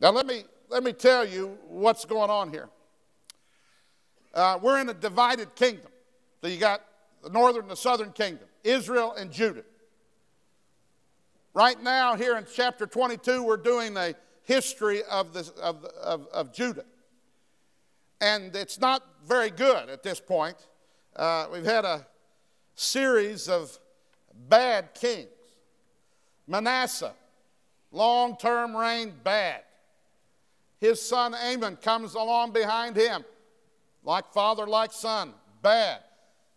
Now, let me, let me tell you what's going on here. Uh, we're in a divided kingdom. So you got the northern and the southern kingdom, Israel and Judah. Right now, here in chapter 22, we're doing a history of, the, of, of, of Judah. And it's not very good at this point. Uh, we've had a series of bad kings. Manasseh, long term reign, bad. His son Amon comes along behind him, like father, like son, bad.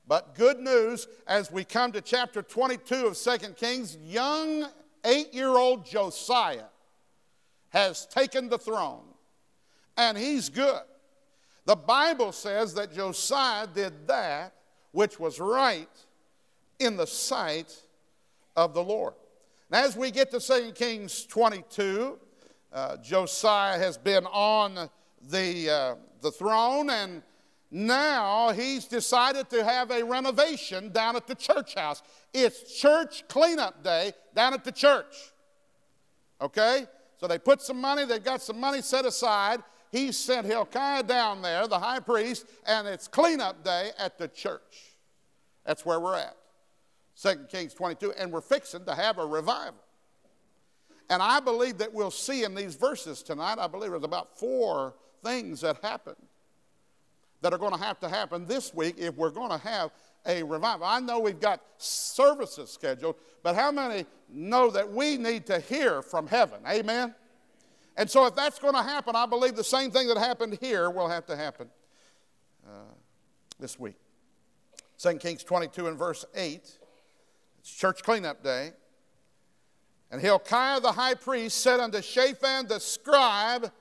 But good news as we come to chapter 22 of 2 Kings, young eight year old Josiah has taken the throne, and he's good. The Bible says that Josiah did that which was right in the sight of the Lord. And as we get to 2 Kings 22, uh, Josiah has been on the, uh, the throne, and now he's decided to have a renovation down at the church house. It's church cleanup day down at the church. Okay? So they put some money, they've got some money set aside. He sent Hilkiah down there, the high priest, and it's cleanup day at the church. That's where we're at. 2 Kings 22, and we're fixing to have a revival. And I believe that we'll see in these verses tonight, I believe there's about four things that happen that are going to have to happen this week if we're going to have a revival. I know we've got services scheduled, but how many know that we need to hear from heaven? Amen? And so, if that's going to happen, I believe the same thing that happened here will have to happen uh, this week. 2 Kings 22 and verse 8. It's church cleanup day. And Hilkiah the high priest said unto Shaphan the scribe,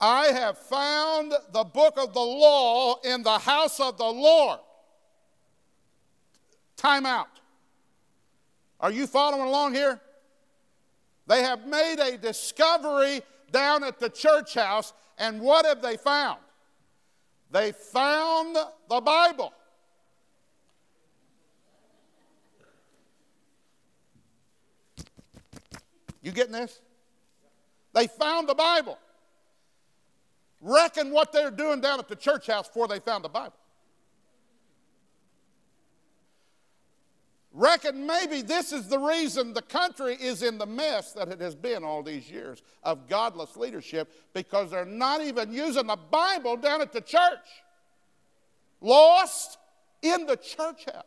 I have found the book of the law in the house of the Lord. Time out. Are you following along here? They have made a discovery down at the church house, and what have they found? They found the Bible. You getting this? They found the Bible. Reckon what they're doing down at the church house before they found the Bible. Reckon maybe this is the reason the country is in the mess that it has been all these years of godless leadership because they're not even using the Bible down at the church. Lost in the church house.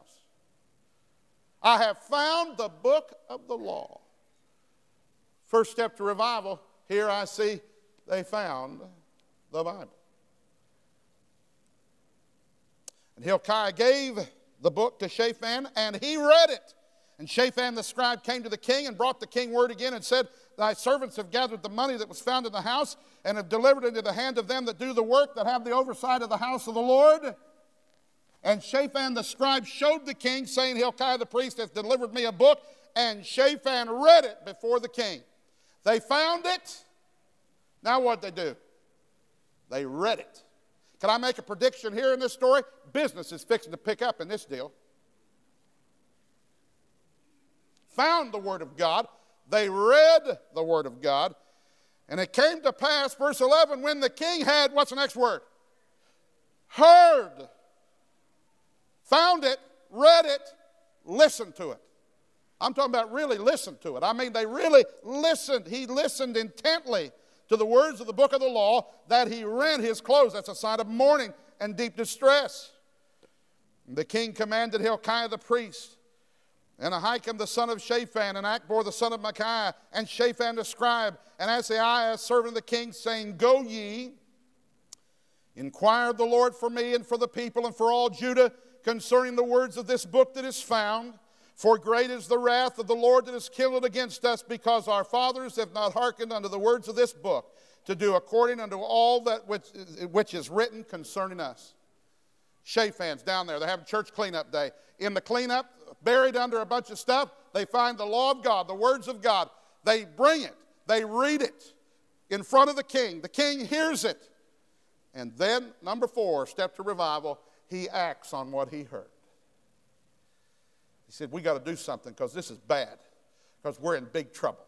I have found the book of the law. First step to revival, here I see they found the Bible. And Hilkiah gave the book to Shaphan, and he read it. And Shaphan the scribe came to the king and brought the king word again and said, Thy servants have gathered the money that was found in the house and have delivered it into the hand of them that do the work, that have the oversight of the house of the Lord. And Shaphan the scribe showed the king, saying, Hilkiah the priest hath delivered me a book. And Shaphan read it before the king. They found it. Now what they do? They read it. Can I make a prediction here in this story? Business is fixing to pick up in this deal. Found the Word of God. They read the Word of God. And it came to pass, verse 11, when the king had, what's the next word? Heard. Found it, read it, listened to it. I'm talking about really listened to it. I mean, they really listened. He listened intently to the words of the book of the law that he rent his clothes. That's a sign of mourning and deep distress. The king commanded Hilkiah the priest, and Ahikam the son of Shaphan, and Achbor the son of Micaiah, and Shaphan the scribe, and Asaiah, servant of the king, saying, Go ye, inquire of the Lord for me and for the people and for all Judah concerning the words of this book that is found. For great is the wrath of the Lord that is kindled against us, because our fathers have not hearkened unto the words of this book, to do according unto all that which, which is written concerning us. Shaphan's down there. They're having church cleanup day. In the cleanup, buried under a bunch of stuff, they find the law of God, the words of God. They bring it, they read it in front of the king. The king hears it. And then, number four, step to revival, he acts on what he heard. He said, We got to do something because this is bad, because we're in big trouble.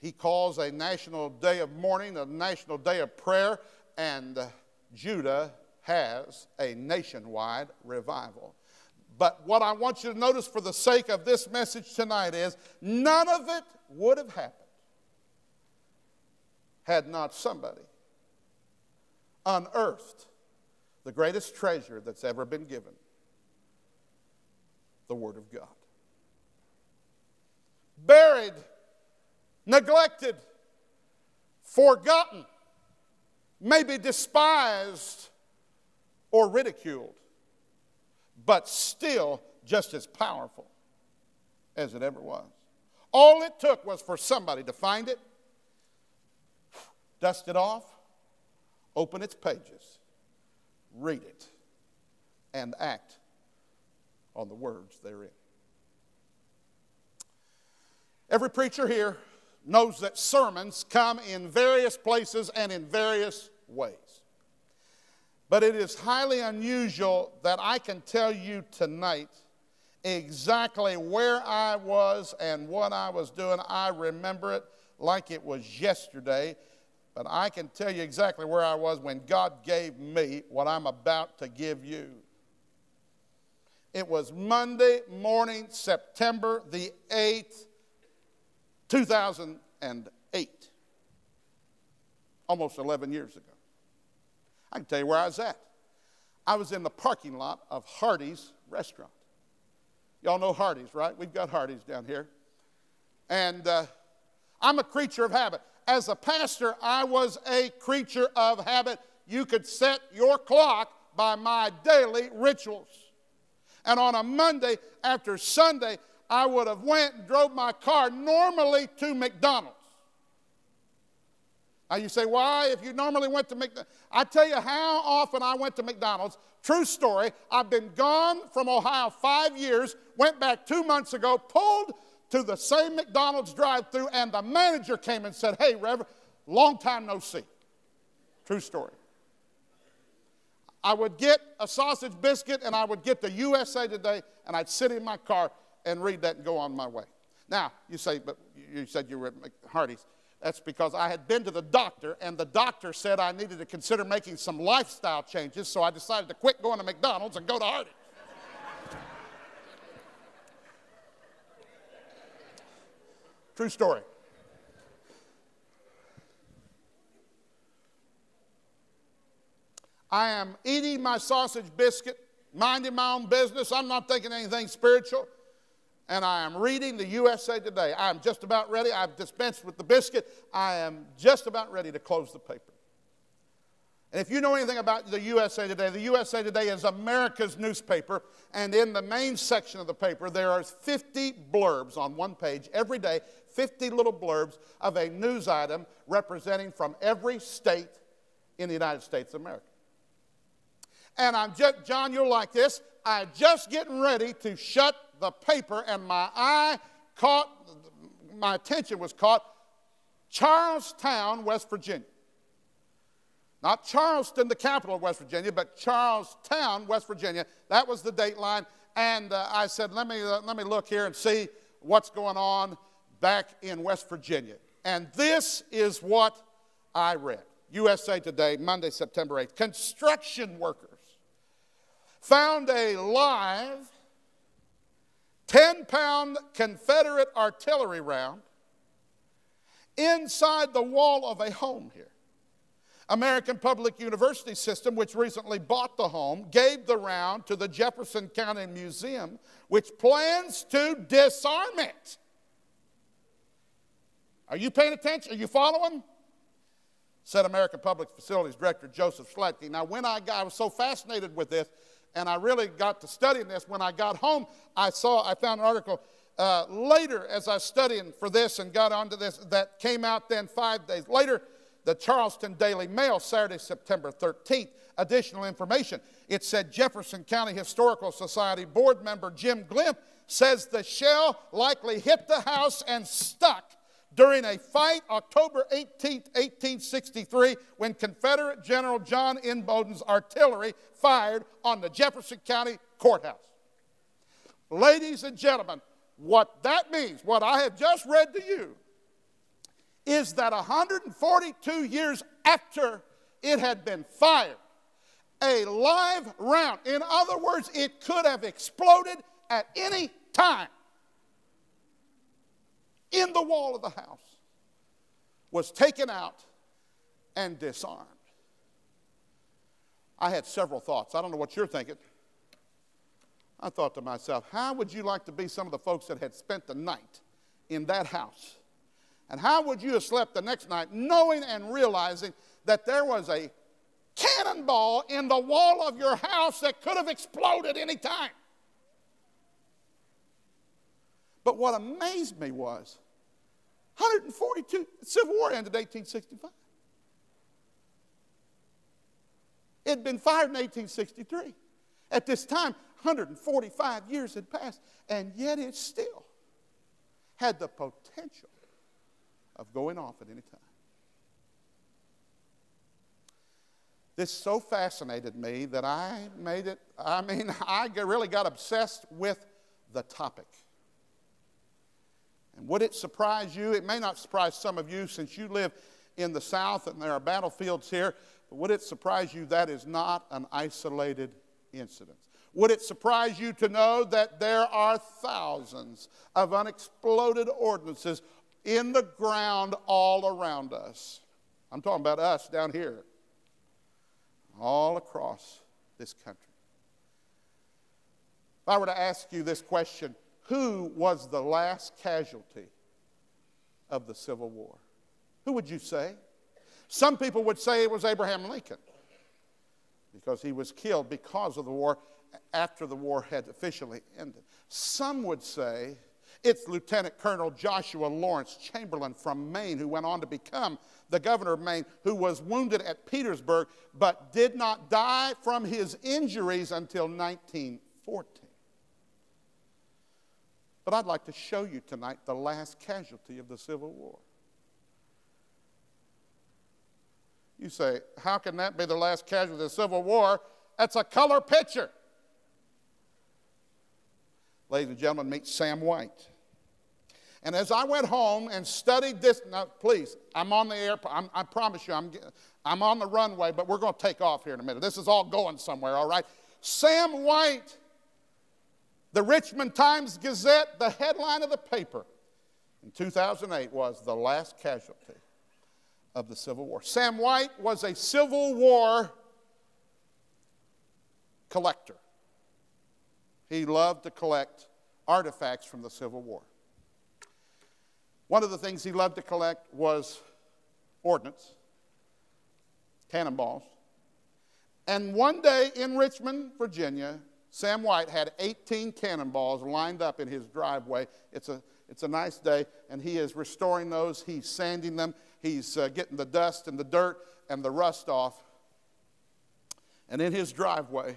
he calls a national day of mourning, a national day of prayer, and Judah has a nationwide revival. But what I want you to notice for the sake of this message tonight is none of it would have happened had not somebody unearthed the greatest treasure that's ever been given the Word of God. Buried, neglected, forgotten, maybe despised or ridiculed, but still just as powerful as it ever was. All it took was for somebody to find it, dust it off, open its pages, read it, and act on the words therein. Every preacher here knows that sermons come in various places and in various ways. But it is highly unusual that I can tell you tonight exactly where I was and what I was doing. I remember it like it was yesterday, but I can tell you exactly where I was when God gave me what I'm about to give you. It was Monday morning, September the 8th, 2008. Almost 11 years ago. I can tell you where I was at. I was in the parking lot of Hardee's restaurant. Y'all know Hardee's, right? We've got Hardee's down here. And uh, I'm a creature of habit. As a pastor, I was a creature of habit. You could set your clock by my daily rituals. And on a Monday after Sunday, I would have went and drove my car normally to McDonald's. Now you say, why? If you normally went to McDonald's, I tell you how often I went to McDonald's. True story. I've been gone from Ohio five years, went back two months ago, pulled to the same McDonald's drive through, and the manager came and said, Hey, Reverend, long time no see. True story. I would get a sausage biscuit and I would get the USA Today, and I'd sit in my car and read that and go on my way. Now, you say, but you said you were at Hardee's. That's because I had been to the doctor, and the doctor said I needed to consider making some lifestyle changes, so I decided to quit going to McDonald's and go to Hardee's. True story. I am eating my sausage biscuit, minding my own business. I'm not thinking anything spiritual and I am reading the USA Today. I am just about ready. I've dispensed with the biscuit. I am just about ready to close the paper. And if you know anything about the USA Today, the USA Today is America's newspaper, and in the main section of the paper, there are 50 blurbs on one page every day, 50 little blurbs of a news item representing from every state in the United States of America. And I'm just, John, you're like this. I'm just getting ready to shut the paper, and my eye caught, my attention was caught, Charlestown, West Virginia. Not Charleston, the capital of West Virginia, but Charlestown, West Virginia. That was the date line. And uh, I said, let me, uh, let me look here and see what's going on back in West Virginia. And this is what I read USA Today, Monday, September 8th. Construction workers found a live 10 pound Confederate artillery round inside the wall of a home here. American Public University System, which recently bought the home, gave the round to the Jefferson County Museum, which plans to disarm it. Are you paying attention? Are you following? Said American Public Facilities Director Joseph Schlatke. Now, when I got, I was so fascinated with this, and I really got to studying this. When I got home, I saw, I found an article uh, later as I was studying for this and got onto this that came out then five days later. The Charleston Daily Mail, Saturday, September 13th. Additional information. It said Jefferson County Historical Society board member Jim Glimp says the shell likely hit the house and stuck during a fight October 18, 1863, when Confederate General John Imboden's artillery fired on the Jefferson County Courthouse. Ladies and gentlemen, what that means, what I have just read to you, is that 142 years after it had been fired, a live round, in other words, it could have exploded at any time in the wall of the house, was taken out and disarmed. I had several thoughts. I don't know what you're thinking. I thought to myself, how would you like to be some of the folks that had spent the night in that house? And how would you have slept the next night knowing and realizing that there was a cannonball in the wall of your house that could have exploded any time? But what amazed me was 142, Civil War ended 1865. It had been fired in 1863. At this time, 145 years had passed, and yet it still had the potential of going off at any time. This so fascinated me that I made it, I mean, I really got obsessed with the topic. Would it surprise you? It may not surprise some of you since you live in the South and there are battlefields here, but would it surprise you that is not an isolated incident? Would it surprise you to know that there are thousands of unexploded ordnances in the ground all around us? I'm talking about us down here, all across this country. If I were to ask you this question, who was the last casualty of the Civil War? Who would you say? Some people would say it was Abraham Lincoln because he was killed because of the war after the war had officially ended. Some would say it's Lieutenant Colonel Joshua Lawrence Chamberlain from Maine, who went on to become the governor of Maine, who was wounded at Petersburg but did not die from his injuries until 1914. But I'd like to show you tonight the last casualty of the Civil War. You say, how can that be the last casualty of the Civil War? That's a color picture. Ladies and gentlemen, meet Sam White. And as I went home and studied this, now please, I'm on the airplane. i promise you, I'm, I'm on the runway, but we're going to take off here in a minute. This is all going somewhere, all right? Sam White the Richmond Times Gazette, the headline of the paper in 2008 was The Last Casualty of the Civil War. Sam White was a Civil War collector. He loved to collect artifacts from the Civil War. One of the things he loved to collect was ordnance, cannonballs. And one day in Richmond, Virginia, Sam White had 18 cannonballs lined up in his driveway. It's a, it's a nice day, and he is restoring those. He's sanding them. He's uh, getting the dust and the dirt and the rust off. And in his driveway,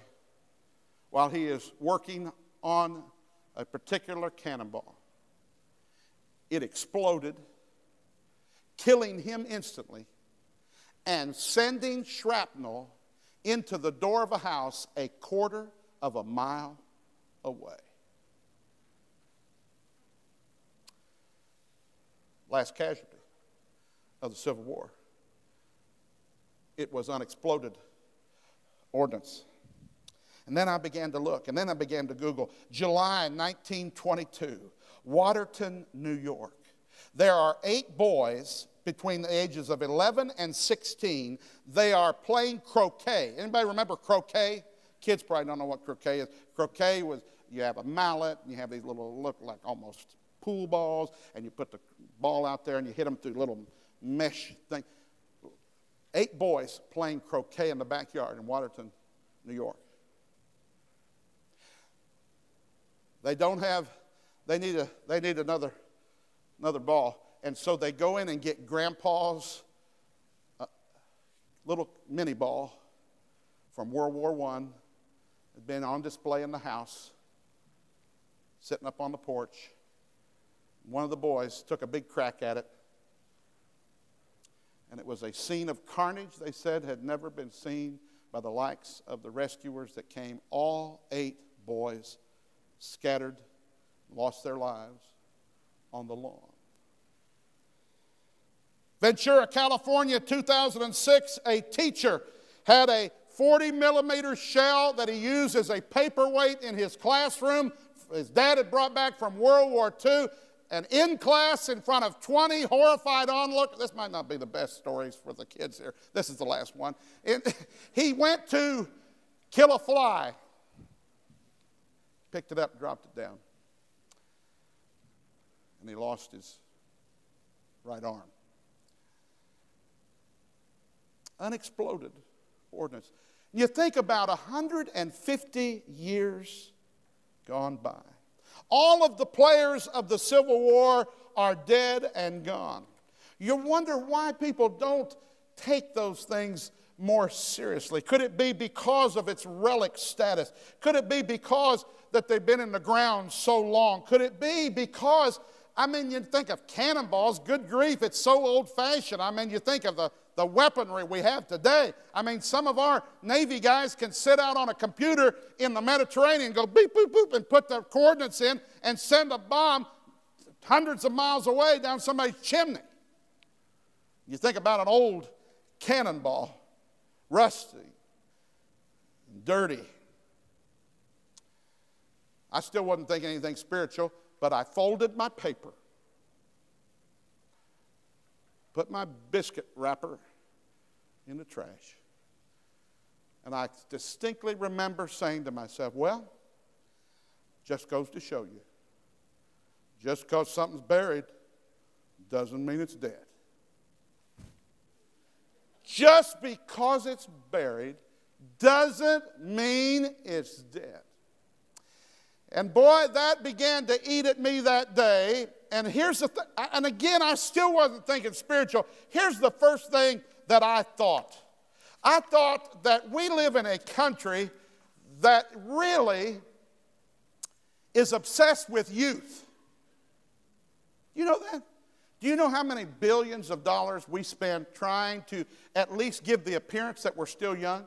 while he is working on a particular cannonball, it exploded, killing him instantly, and sending shrapnel into the door of a house a quarter of a mile away. Last casualty of the Civil War. It was unexploded ordnance. And then I began to look, and then I began to Google July 1922, Watertown, New York. There are eight boys between the ages of 11 and 16. They are playing croquet. Anybody remember croquet? Kids probably don't know what croquet is. Croquet was you have a mallet, and you have these little, look like almost pool balls, and you put the ball out there and you hit them through little mesh thing. Eight boys playing croquet in the backyard in Watertown, New York. They don't have, they need, a, they need another, another ball. And so they go in and get grandpa's uh, little mini ball from World War I been on display in the house, sitting up on the porch. One of the boys took a big crack at it. And it was a scene of carnage, they said, had never been seen by the likes of the rescuers that came. All eight boys scattered, lost their lives on the lawn. Ventura, California, 2006, a teacher had a 40 millimeter shell that he used as a paperweight in his classroom. His dad had brought back from World War II. And in class, in front of 20 horrified onlookers, this might not be the best stories for the kids here. This is the last one. It, he went to kill a fly, picked it up, dropped it down, and he lost his right arm. Unexploded ordnance. You think about 150 years gone by. All of the players of the Civil War are dead and gone. You wonder why people don't take those things more seriously. Could it be because of its relic status? Could it be because that they've been in the ground so long? Could it be because I mean, you think of cannonballs, good grief, it's so old fashioned. I mean, you think of the, the weaponry we have today. I mean, some of our Navy guys can sit out on a computer in the Mediterranean, go beep, boop, boop, and put the coordinates in and send a bomb hundreds of miles away down somebody's chimney. You think about an old cannonball, rusty, dirty. I still wasn't thinking anything spiritual but I folded my paper, put my biscuit wrapper in the trash, and I distinctly remember saying to myself, Well, just goes to show you, just because something's buried doesn't mean it's dead. Just because it's buried doesn't mean it's dead. And boy, that began to eat at me that day. And here's the th- and again, I still wasn't thinking spiritual. Here's the first thing that I thought. I thought that we live in a country that really is obsessed with youth. You know that? Do you know how many billions of dollars we spend trying to at least give the appearance that we're still young?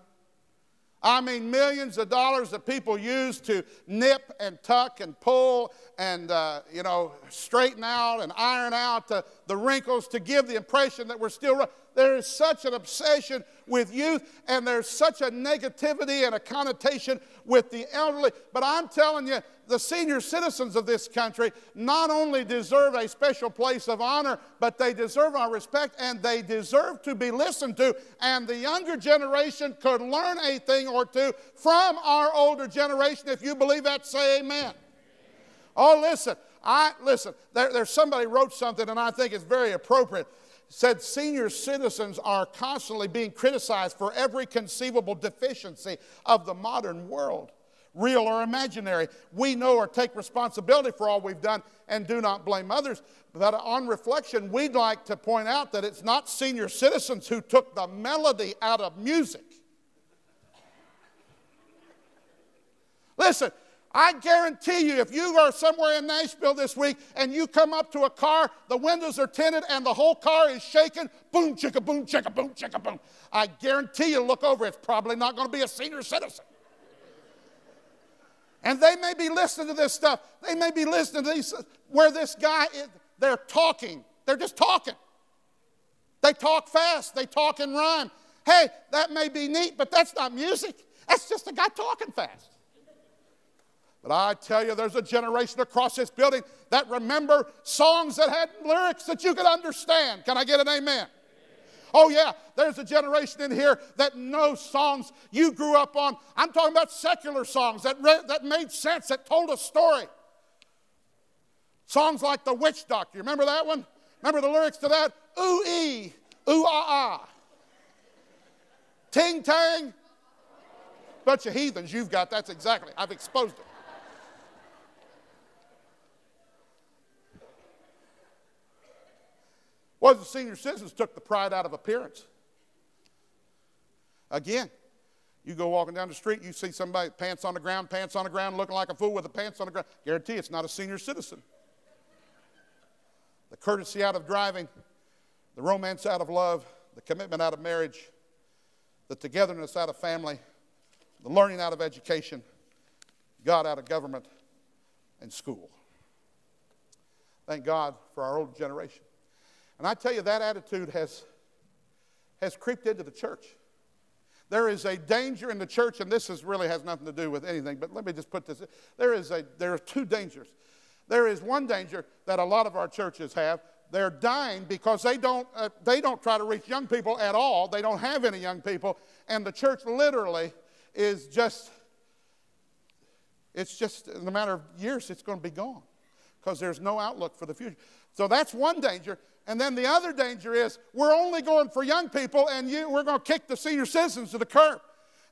I mean, millions of dollars that people use to nip and tuck and pull and, uh, you know, straighten out and iron out the, the wrinkles to give the impression that we're still. There is such an obsession with youth, and there's such a negativity and a connotation with the elderly. But I'm telling you, the senior citizens of this country not only deserve a special place of honor, but they deserve our respect and they deserve to be listened to. And the younger generation could learn a thing or two from our older generation. If you believe that, say amen. Oh, listen, I listen, there, there's somebody wrote something and I think it's very appropriate said senior citizens are constantly being criticized for every conceivable deficiency of the modern world, real or imaginary. We know or take responsibility for all we've done and do not blame others. But on reflection, we'd like to point out that it's not senior citizens who took the melody out of music. Listen, I guarantee you, if you are somewhere in Nashville this week and you come up to a car, the windows are tinted and the whole car is shaking, boom, chicka, boom, chicka, boom, chicka, boom. I guarantee you, look over, it's probably not going to be a senior citizen. And they may be listening to this stuff. They may be listening to these, where this guy, is, they're talking. They're just talking. They talk fast, they talk in rhyme. Hey, that may be neat, but that's not music. That's just a guy talking fast. But I tell you, there's a generation across this building that remember songs that had lyrics that you could understand. Can I get an amen? Oh, yeah, there's a generation in here that knows songs you grew up on. I'm talking about secular songs that, re- that made sense, that told a story. Songs like The Witch Doctor. Remember that one? Remember the lyrics to that? Ooh ee, ooh ah ah. Ting tang. Bunch of heathens you've got. That's exactly. I've exposed it. Well, the senior citizens took the pride out of appearance. Again, you go walking down the street, you see somebody pants on the ground, pants on the ground, looking like a fool with the pants on the ground. Guarantee it's not a senior citizen. The courtesy out of driving, the romance out of love, the commitment out of marriage, the togetherness out of family, the learning out of education, God out of government and school. Thank God for our old generation. And I tell you, that attitude has, has creeped into the church. There is a danger in the church, and this is, really has nothing to do with anything, but let me just put this. There, is a, there are two dangers. There is one danger that a lot of our churches have. They're dying because they don't, uh, they don't try to reach young people at all. They don't have any young people. And the church literally is just, it's just in a matter of years, it's going to be gone because there's no outlook for the future. So that's one danger. And then the other danger is we're only going for young people and you, we're going to kick the senior citizens to the curb.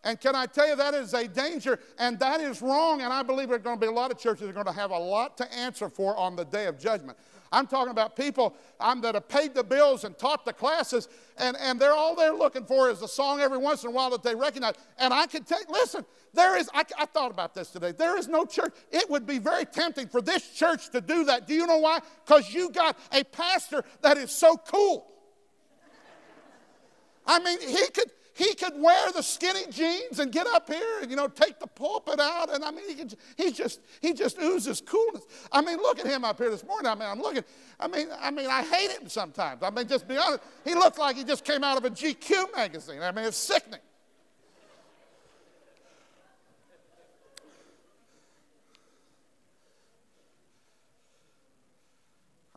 And can I tell you, that is a danger, and that is wrong. And I believe there are going to be a lot of churches that are going to have a lot to answer for on the day of judgment. I'm talking about people um, that have paid the bills and taught the classes, and, and they're all they're looking for is a song every once in a while that they recognize. And I can take, listen, there is, I, I thought about this today. There is no church. It would be very tempting for this church to do that. Do you know why? Because you got a pastor that is so cool. I mean, he could he could wear the skinny jeans and get up here and you know take the pulpit out and i mean he, could, he just he just oozes coolness. I mean look at him up here this morning. I mean i'm looking i mean i mean i hate him sometimes. I mean just be honest he looks like he just came out of a gq magazine. I mean it's sickening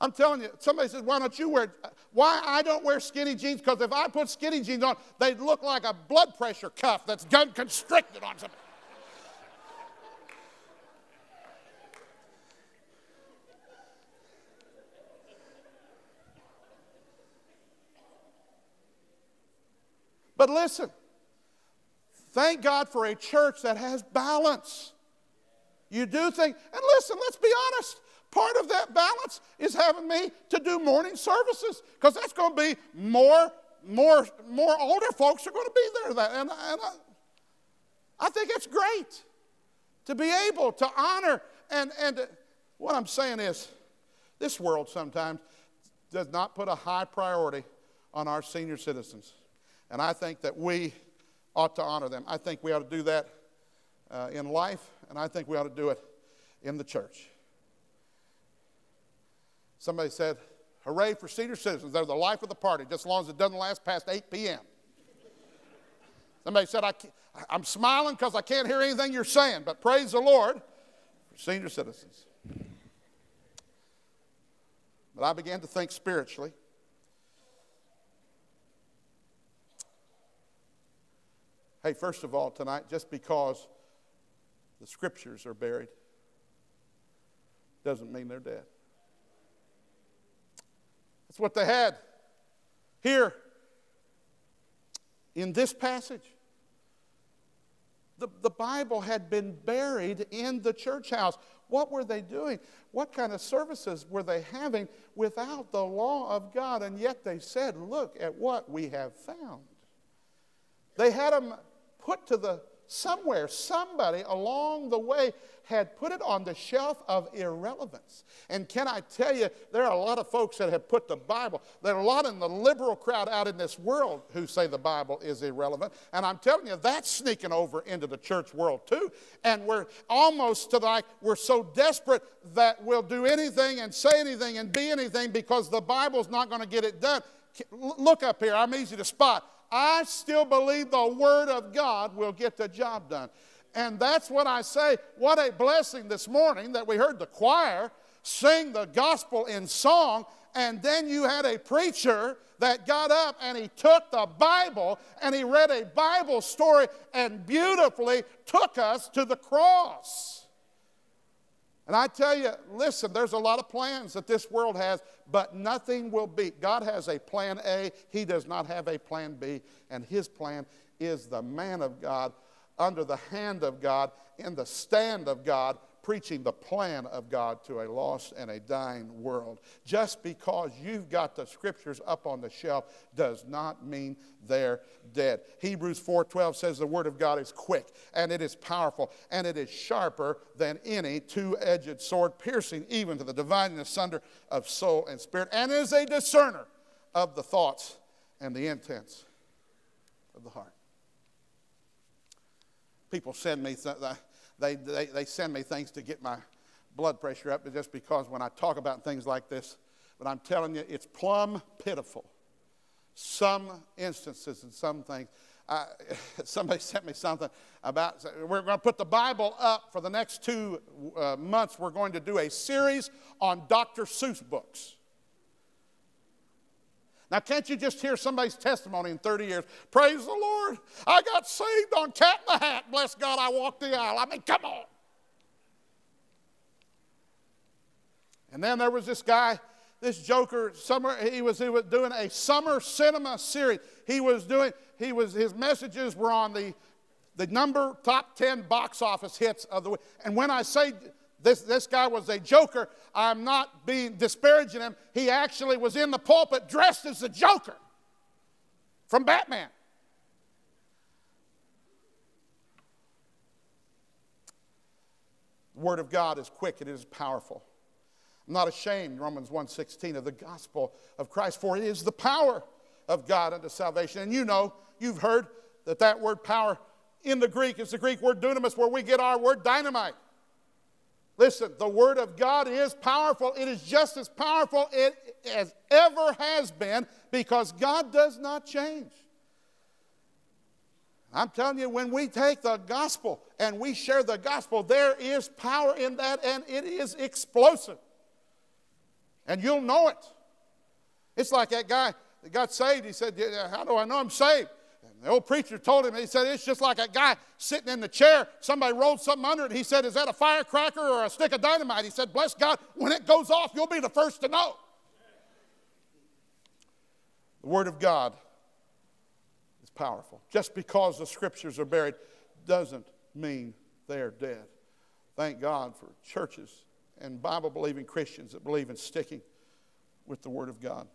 I'm telling you, somebody says, why don't you wear, why I don't wear skinny jeans? Because if I put skinny jeans on, they'd look like a blood pressure cuff that's gun constricted on something. But listen, thank God for a church that has balance. You do think, and listen, let's be honest. Part of that balance is having me to do morning services because that's going to be more, more, more older folks are going to be there. That, and, and I, I think it's great to be able to honor. And, and what I'm saying is, this world sometimes does not put a high priority on our senior citizens. And I think that we ought to honor them. I think we ought to do that uh, in life, and I think we ought to do it in the church. Somebody said, Hooray for senior citizens. They're the life of the party, just as long as it doesn't last past 8 p.m. Somebody said, I am smiling because I can't hear anything you're saying, but praise the Lord for senior citizens. But I began to think spiritually. Hey, first of all, tonight, just because the scriptures are buried doesn't mean they're dead. That's what they had here in this passage. The, the Bible had been buried in the church house. What were they doing? What kind of services were they having without the law of God? And yet they said, Look at what we have found. They had them put to the somewhere, somebody along the way had put it on the shelf of irrelevance. And can I tell you, there are a lot of folks that have put the Bible, there are a lot in the liberal crowd out in this world who say the Bible is irrelevant. And I'm telling you, that's sneaking over into the church world too. And we're almost to like, we're so desperate that we'll do anything and say anything and be anything because the Bible's not going to get it done. Look up here, I'm easy to spot. I still believe the Word of God will get the job done. And that's what I say. What a blessing this morning that we heard the choir sing the gospel in song, and then you had a preacher that got up and he took the Bible and he read a Bible story and beautifully took us to the cross. And I tell you, listen, there's a lot of plans that this world has, but nothing will beat. God has a plan A, He does not have a plan B, and His plan is the man of God under the hand of God, in the stand of God, preaching the plan of God to a lost and a dying world. Just because you've got the scriptures up on the shelf does not mean they're dead. Hebrews 4:12 says the word of God is quick and it is powerful and it is sharper than any two-edged sword piercing even to the dividing asunder of soul and spirit and is a discerner of the thoughts and the intents of the heart. People send me th- they, they, they send me things to get my blood pressure up just because when I talk about things like this, But I'm telling you, it's plumb pitiful. Some instances and some things. I, somebody sent me something about, we're going to put the Bible up for the next two uh, months. We're going to do a series on Dr. Seuss books. Now, can't you just hear somebody's testimony in 30 years? Praise the Lord. I got saved on Cat in the Hat. Bless God, I walked the aisle. I mean, come on. And then there was this guy, this joker, summer, he was, he was doing a summer cinema series. He was doing, he was, his messages were on the, the number top 10 box office hits of the week. And when I say this, this guy was a joker. I'm not being disparaging him. He actually was in the pulpit dressed as the Joker from Batman. The word of God is quick, and it is powerful. I'm not ashamed, Romans 1:16, of the gospel of Christ, for it is the power of God unto salvation. And you know, you've heard that that word power in the Greek is the Greek word dunamis, where we get our word dynamite. Listen, the Word of God is powerful. It is just as powerful as ever has been because God does not change. I'm telling you, when we take the gospel and we share the gospel, there is power in that and it is explosive. And you'll know it. It's like that guy that got saved. He said, How do I know I'm saved? The old preacher told him, he said, it's just like a guy sitting in the chair. Somebody rolled something under it. He said, Is that a firecracker or a stick of dynamite? He said, Bless God, when it goes off, you'll be the first to know. The Word of God is powerful. Just because the Scriptures are buried doesn't mean they're dead. Thank God for churches and Bible believing Christians that believe in sticking with the Word of God.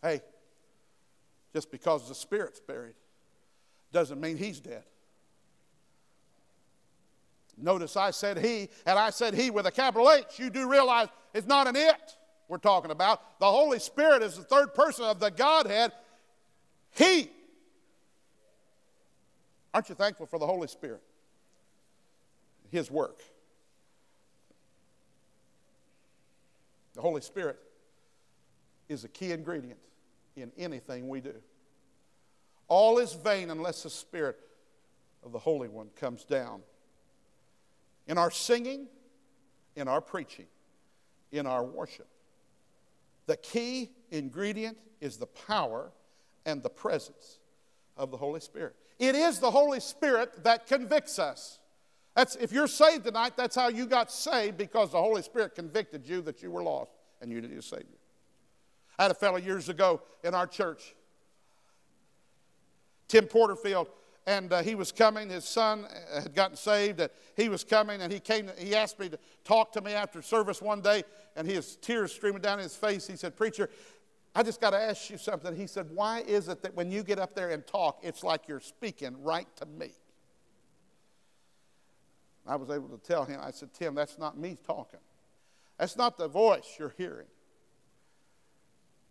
Hey, just because the spirit's buried doesn't mean he's dead. Notice I said he, and I said he with a capital H. You do realize it's not an it we're talking about. The Holy Spirit is the third person of the Godhead. He. Aren't you thankful for the Holy Spirit? His work. The Holy Spirit is a key ingredient in anything we do. All is vain unless the Spirit of the Holy One comes down. In our singing, in our preaching, in our worship. The key ingredient is the power and the presence of the Holy Spirit. It is the Holy Spirit that convicts us. That's, if you're saved tonight, that's how you got saved because the Holy Spirit convicted you that you were lost and you needed a Savior. I had a fellow years ago in our church, Tim Porterfield, and uh, he was coming. His son uh, had gotten saved, and he was coming, and he came. He asked me to talk to me after service one day, and he his tears streaming down his face. He said, "Preacher, I just got to ask you something." He said, "Why is it that when you get up there and talk, it's like you're speaking right to me?" I was able to tell him. I said, "Tim, that's not me talking. That's not the voice you're hearing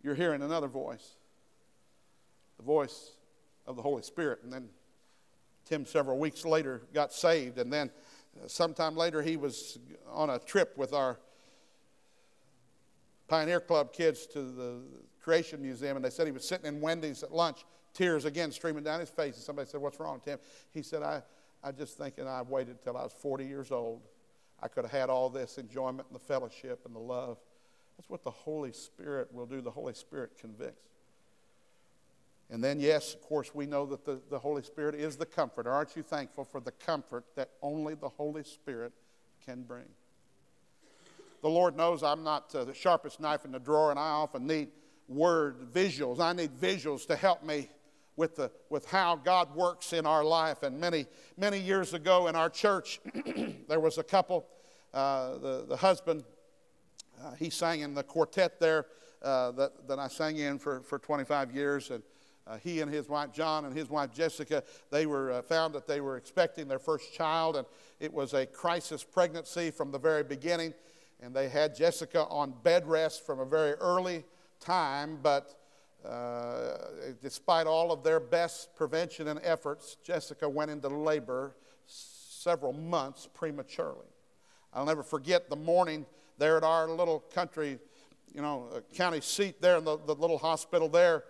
you're hearing another voice the voice of the Holy Spirit. And then Tim, several weeks later, got saved. And then uh, sometime later, he was on a trip with our Pioneer Club kids to the Creation Museum. And they said he was sitting in Wendy's at lunch, tears again streaming down his face. And somebody said, What's wrong, Tim? He said, I, I just thinking I waited until I was 40 years old. I could have had all this enjoyment and the fellowship and the love. That's what the Holy Spirit will do. The Holy Spirit convicts. And then, yes, of course, we know that the, the Holy Spirit is the comforter. Aren't you thankful for the comfort that only the Holy Spirit can bring? The Lord knows I'm not uh, the sharpest knife in the drawer, and I often need word visuals. I need visuals to help me with, the, with how God works in our life. And many, many years ago in our church, there was a couple, uh, the, the husband uh, he sang in the quartet there uh, that, that I sang in for, for 25 years. And uh, he and his wife John and his wife Jessica, they were uh, found that they were expecting their first child, and it was a crisis pregnancy from the very beginning. And they had Jessica on bed rest from a very early time, but despite all of their best prevention and efforts, Jessica went into labor several months prematurely. I'll never forget the morning there at our little country, you know, uh, county seat there in the, the little hospital there.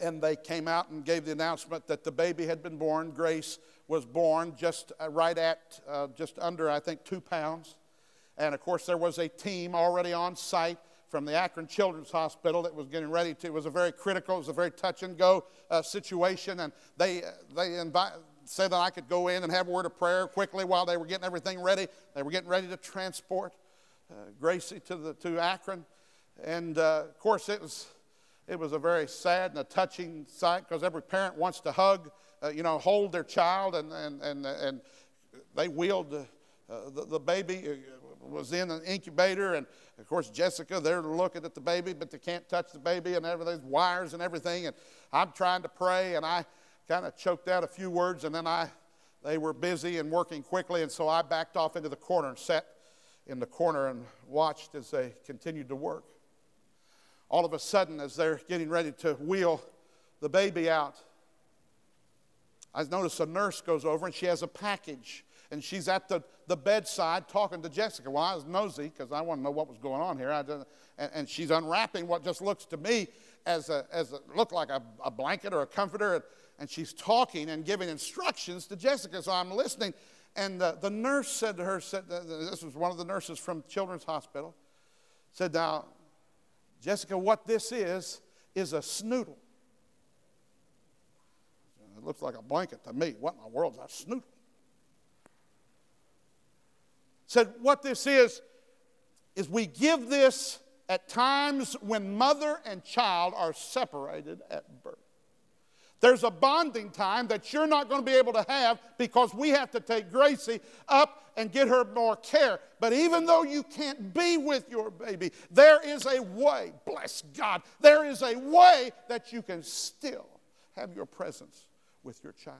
And they came out and gave the announcement that the baby had been born. Grace was born just uh, right at, uh, just under, I think, two pounds. And of course, there was a team already on site from the Akron Children's Hospital that was getting ready to. It was a very critical, it was a very touch and go uh, situation, and they they invite, said that I could go in and have a word of prayer quickly while they were getting everything ready. They were getting ready to transport uh, Gracie to the to Akron, and uh, of course it was it was a very sad and a touching sight because every parent wants to hug, uh, you know, hold their child, and and and and they wheeled. Uh, the, the, baby was in an incubator, and of course, Jessica, they're looking at the baby, but they can't touch the baby, and everything's wires and everything. And I'm trying to pray, and I kind of choked out a few words, and then I, they were busy and working quickly, and so I backed off into the corner and sat in the corner and watched as they continued to work. All of a sudden, as they're getting ready to wheel the baby out, I notice a nurse goes over and she has a package and she's at the, the bedside talking to Jessica. Well, I was nosy because I want to know what was going on here. and, and, she's unwrapping what just looks to me as a, as a look like a, a blanket or a comforter. And, she's talking and giving instructions to Jessica. So I'm listening. And the, the nurse said to her, said, this was one of the nurses from Children's Hospital, said, Now, Jessica, what this is, is a snoodle. It looks like a blanket to me. What in the world is a snoodle? said what this is is we give this at times when mother and child are separated at birth. There's a bonding time that you're not going to be able to have because we have to take Gracie up and get her more care. But even though you can't be with your baby, there is a way, bless God, there is a way that you can still have your presence with your child.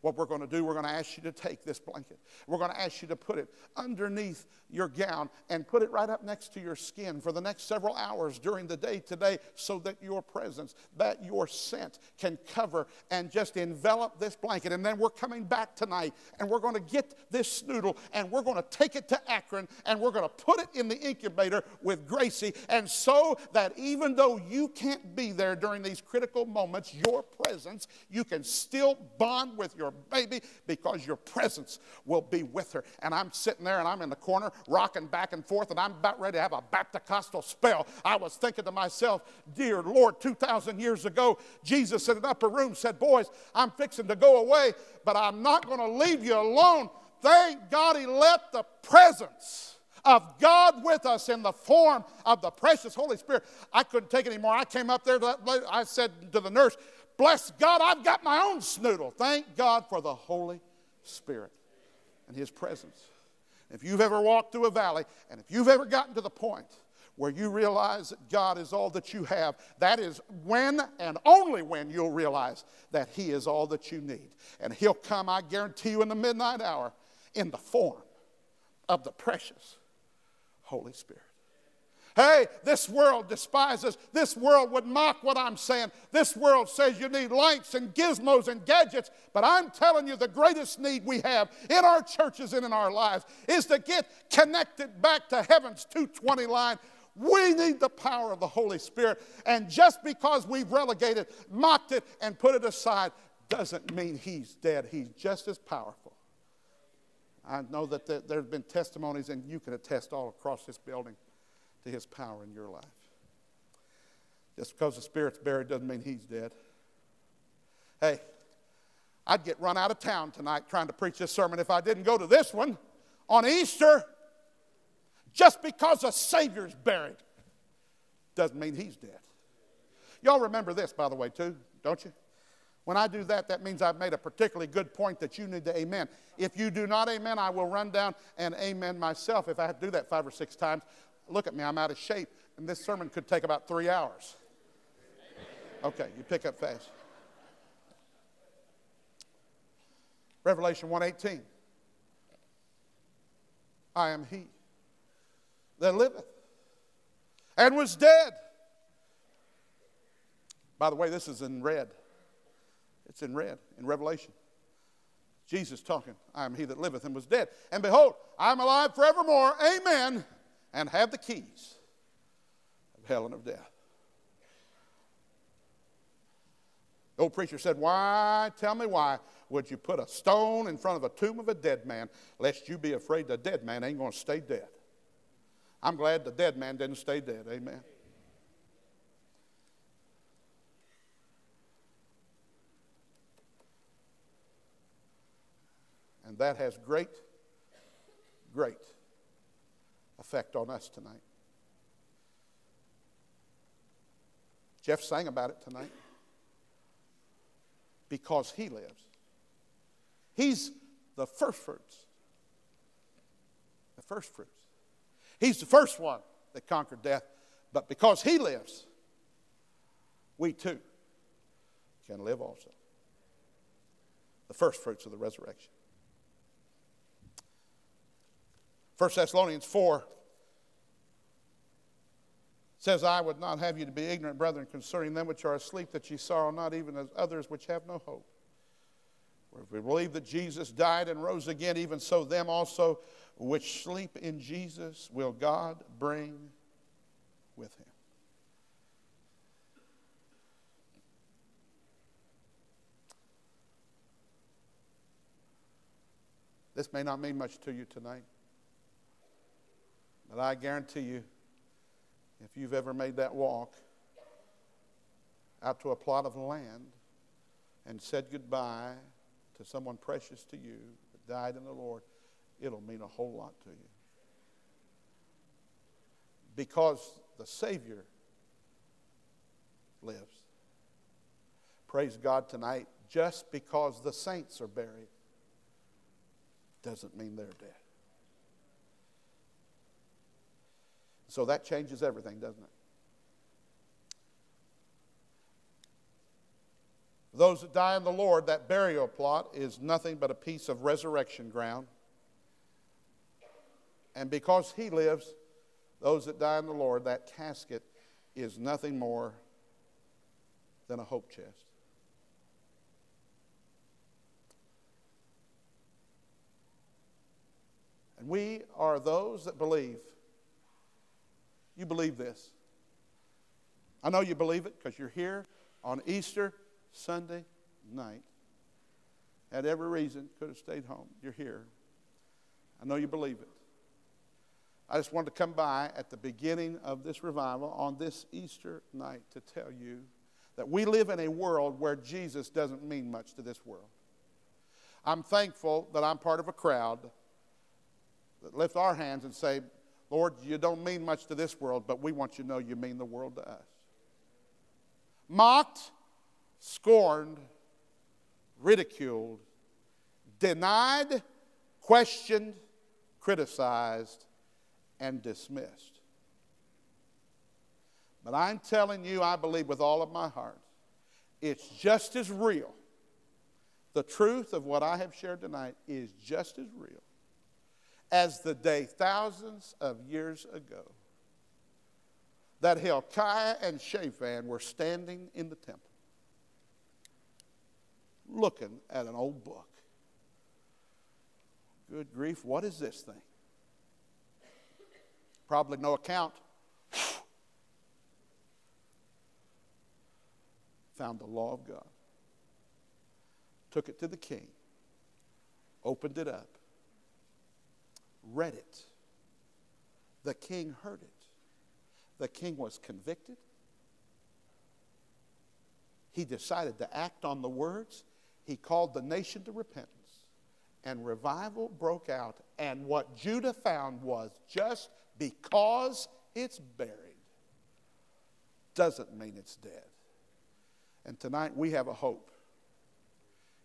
What we're going to do, we're going to ask you to take this blanket. We're going to ask you to put it underneath your gown and put it right up next to your skin for the next several hours during the day today so that your presence, that your scent can cover and just envelop this blanket. And then we're coming back tonight and we're going to get this snoodle and we're going to take it to Akron and we're going to put it in the incubator with Gracie. And so that even though you can't be there during these critical moments, your presence, you can still bond with your baby because your presence will be with her. And I'm sitting there and I'm in the corner rocking back and forth and I'm about ready to have a Baptist spell. I was thinking to myself, dear Lord, 2,000 years ago, Jesus in an upper room said, Boys, I'm fixing to go away, but I'm not going to leave you alone. Thank God he left the presence of God with us in the form of the precious Holy Spirit. I couldn't take it anymore. I came up there, I said to the nurse, Bless God, I've got my own snoodle. Thank God for the Holy Spirit and His presence. If you've ever walked through a valley, and if you've ever gotten to the point where you realize that God is all that you have, that is when and only when you'll realize that He is all that you need. And He'll come, I guarantee you, in the midnight hour in the form of the precious Holy Spirit. Hey, this world despises. This world would mock what I'm saying. This world says you need lights and gizmos and gadgets. But I'm telling you, the greatest need we have in our churches and in our lives is to get connected back to heaven's 220 line. We need the power of the Holy Spirit. And just because we've relegated, mocked it, and put it aside doesn't mean he's dead. He's just as powerful. I know that there have been testimonies, and you can attest all across this building to his power in your life. Just because the Spirit's buried doesn't mean he's dead. Hey, I'd get run out of town tonight trying to preach this sermon if I didn't go to this one on Easter. Just because a Savior's buried doesn't mean he's dead. Y'all remember this, by the way, too, don't you? When I do that, that means I've made a particularly good point that you need to amen. If you do not amen, I will run down and amen myself if I have to do that five or six times look at me, I'm out of shape, and this sermon could take about three hours. Okay, you pick up fast. Revelation 1:18. I am he that liveth and was dead. By the way, this is in red. It's in red in Revelation Jesus talking, I am he that liveth and was dead. And behold, I am alive forevermore. Amen. And have the keys of hell and of death. The old preacher said, Why, tell me why, would you put a stone in front of a tomb of a dead man, lest you be afraid the dead man ain't going to stay dead? I'm glad the dead man didn't stay dead. Amen. And that has great, great effect on us tonight. Jeff sang about it tonight. Because he lives. He's the first fruits. The first fruits. He's the first one that conquered death. But because he lives, we too can live also. The first fruits of the resurrection. 1 Thessalonians 4 says, I would not have you to be ignorant, brethren, concerning them which are asleep, that ye sorrow not even as others which have no hope. For if we believe that Jesus died and rose again, even so them also which sleep in Jesus will God bring with him. This may not mean much to you tonight. But I guarantee you, if you've ever made that walk out to a plot of land and said goodbye to someone precious to you that died in the Lord, it'll mean a whole lot to you. Because the Savior lives. Praise God tonight. Just because the saints are buried doesn't mean they're dead. So that changes everything, doesn't it? Those that die in the Lord, that burial plot is nothing but a piece of resurrection ground. And because He lives, those that die in the Lord, that casket is nothing more than a hope chest. And we are those that believe you believe this. I know you believe it because you're here on Easter Sunday night. Had every reason, could have stayed home. You're here. I know you believe it. I just wanted to come by at the beginning of this revival on this Easter night to tell you that we live in a world where Jesus doesn't mean much to this world. I'm thankful that I'm part of a crowd that lift our hands and say, Lord, you don't mean much to this world, but we want you to know you mean the world to us. Mocked, scorned, ridiculed, denied, questioned, criticized, and dismissed. But I'm telling you, I believe with all of my heart, it's just as real. The truth of what I have shared tonight is just as real as the day thousands of years ago that Hilkiah and Shaphan were standing in the temple looking at an old book. Good grief, what is this thing? Probably no account. Found the law of God. Took it to the king. Opened it up read it. The king heard it. The king was convicted. He decided to act on the words. He called the nation to repentance. And revival broke out. And what Judah found was just because it's buried doesn't mean it's dead. And tonight we have a hope.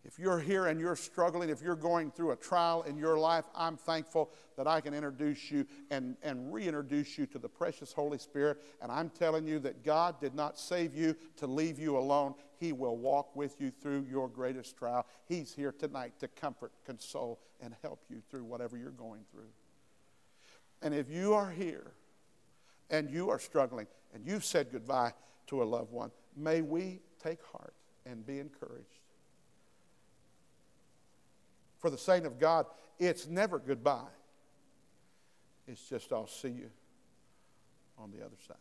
If you're here and you're struggling, if you're going through a trial in your life, I'm thankful that I can introduce you and, and reintroduce you to the precious Holy Spirit. And I'm telling you that God did not save you to leave you alone. He will walk with you through your greatest trial. He's here tonight to comfort, console, and help you through whatever you're going through. And if you are here and you are struggling and you've said goodbye to a loved one, may we take heart and be encouraged for the saint of God, it's never goodbye. It's just, I'll see you on the other side.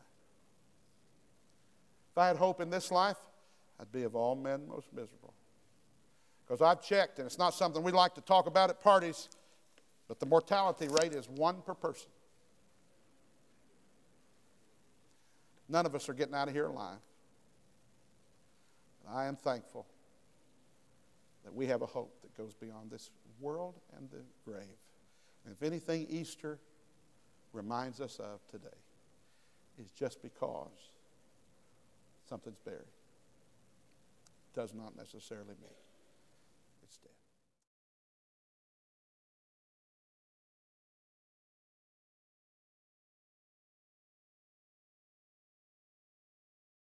If I had hope in this life, I'd be of all men most miserable. Because I've checked, and it's not something we like to talk about at parties, but the mortality rate is one per person. None of us are getting out of here alive. I am thankful that we have a hope goes beyond this world and the grave. And if anything Easter reminds us of today is just because something's buried does not necessarily mean.